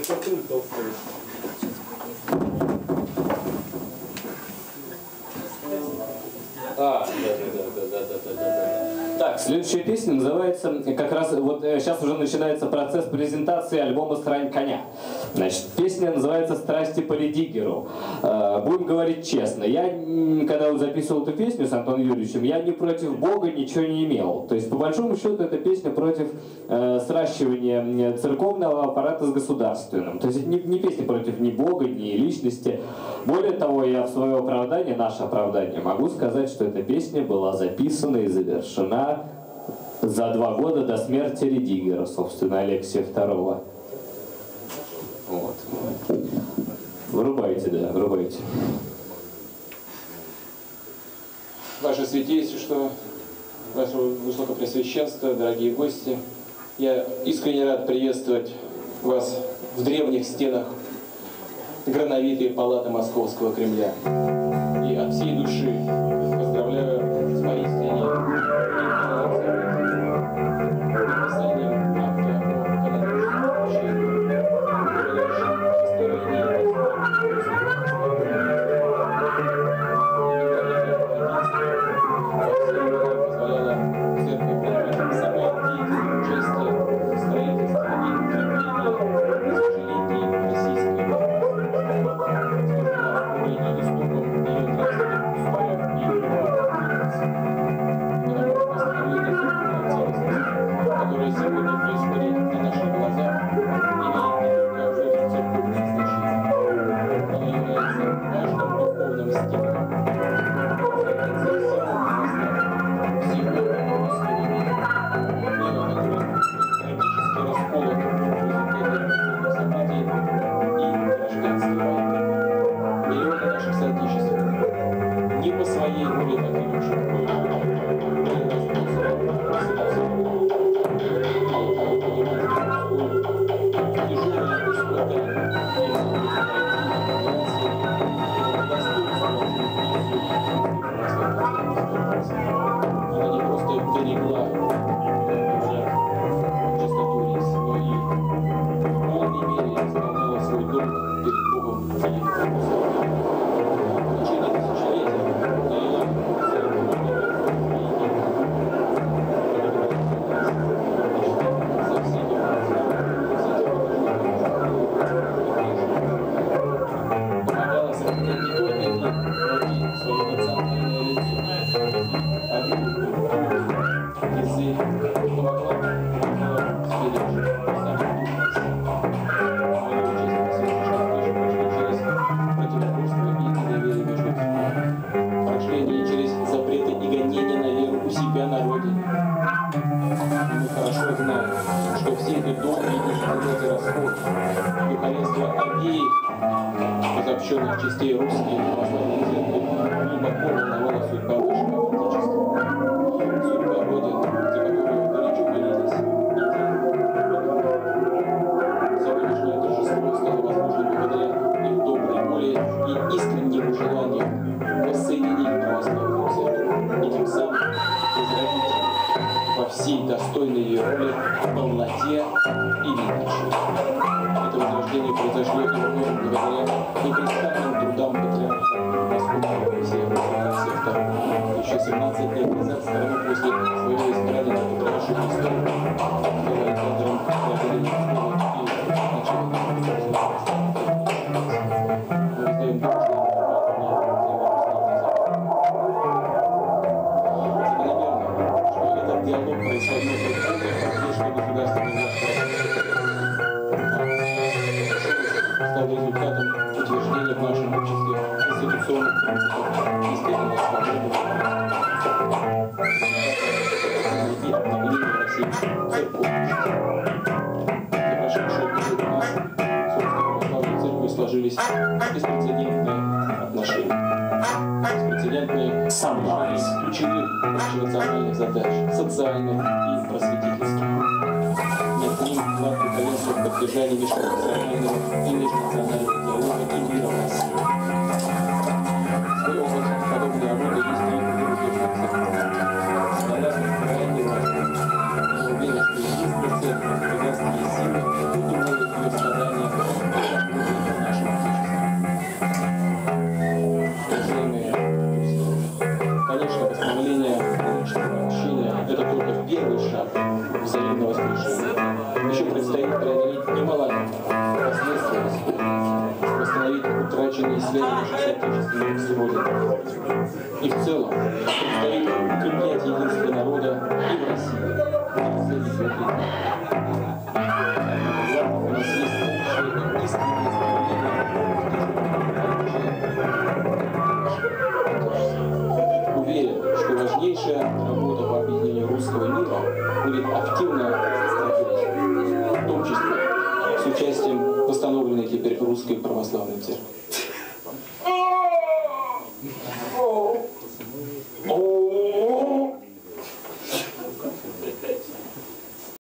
I think we both. Следующая песня называется, как раз вот э, сейчас уже начинается процесс презентации альбома «Срань коня». Значит, песня называется «Страсти по Ледигеру». Э, будем говорить честно, я, когда вот записывал эту песню с Антоном Юрьевичем, я ни против Бога ничего не имел. То есть, по большому счету, эта песня против э, сращивания церковного аппарата с государственным. То есть, не, не песня против ни Бога, ни личности. Более того, я в свое оправдание, наше оправдание, могу сказать, что эта песня была записана и завершена за два года до смерти Редигера, собственно, Алексия II. Вот. Врубайте, да, врубайте. Ваше Святейшество, Ваше Высокопресвященство, дорогие гости, я искренне рад приветствовать вас в древних стенах грановитые палаты Московского Кремля. Yes. Мы хорошо знаем, что все эти долгие международные расходы, и количество Агеи, позапченных частей русских православные церкви, глубоко достойной ее роли, полноте и величии. Это возрождение произошло именно благодаря непрестанным трудам патриарха Московского Алексея Алексея II. Еще 17 лет назад, сразу после своего избрания на патриарший престол, утверждения в нашем обществе конституционных принципов истинного свободы и обновления России церковной За прошедшие годы у нас Церковью сложились беспрецедентные отношения. Беспрецедентные решения ключевых общенациональных задач, социальных и просветительских ним вклад итальянцев в поддержание межнационального и межнационального диалога и мира России. Свой образ подобной работы есть и в зарубежных церквах. Славянных крайне важно. Я уверен, что единственная церковь, христианские силы, будут умолить ее страдания в нашем Отечестве. Уважаемые друзья, конечно, восстановление нынешнего общения – это только первый шаг взаимного сближения. Утраченные связи наших соотечественников с Родиной. И в целом предстоит укреплять единство народа и в России, и в целых Главное, у нас есть общее искреннее Уверен, что важнейшая работа по объединению русского мира будет активно в том числе с участием восстановленной теперь русской православной церкви.